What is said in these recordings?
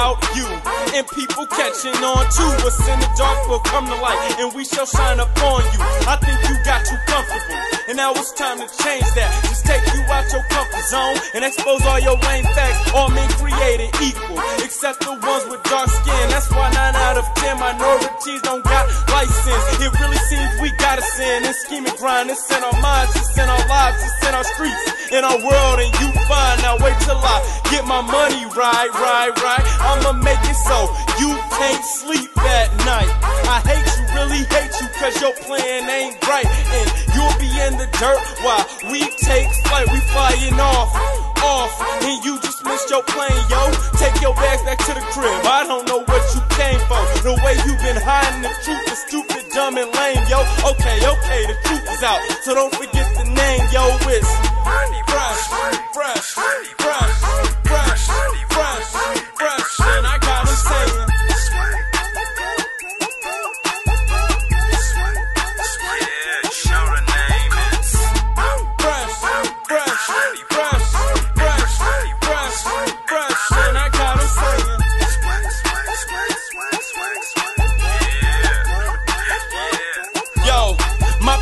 and people catching on to what's in the dark will come to light, and we shall shine upon you. I think you got too comfortable, and now it's time to change that. Just take you out your comfort zone and expose all your lame facts. All men created equal, except the ones with dark skin. That's why nine out of ten minorities don't got license. It really seems we gotta sin and scheme and grind. It's in our minds, it's in our lives, it's in our streets, in our world, and you find. Now wait till I get my money right, right, right. I'ma make it so you can't sleep at night. I hate you, really hate you, cause your plan ain't right. And you'll be in the dirt while we take flight. We flying off, off, and you just missed your plane, yo. Take your bags back to the crib. I don't know what you came for. The way you been hiding the truth is stupid, dumb, and lame, yo. Okay, okay, the truth is out. So don't forget the name, yo. It's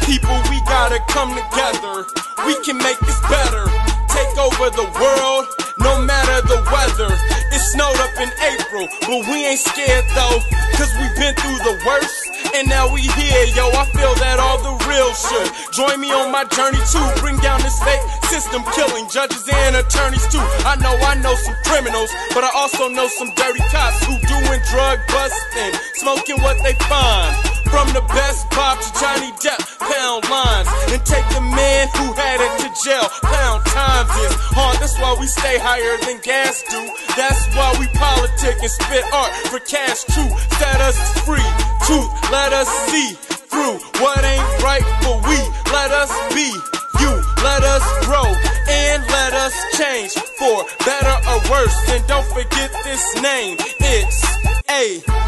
people, we gotta come together. We can make this better. Take over the world, no matter the weather. It snowed up in April, but we ain't scared though, cause we've been through the worst. And now we here, yo. I feel that all the real should join me on my journey to bring down this fake system, killing judges and attorneys too. I know I know some criminals, but I also know some dirty cops who doing drug busting, smoking what they find. From the best Bob to Johnny Depp, pound lines. And take the man who had it to jail, pound times is hard. That's why we stay higher than gas do. That's why we politic and spit art for cash true. Set us free, truth, let us see through what ain't right for we. Let us be you, let us grow and let us change for better or worse. And don't forget this name, it's A.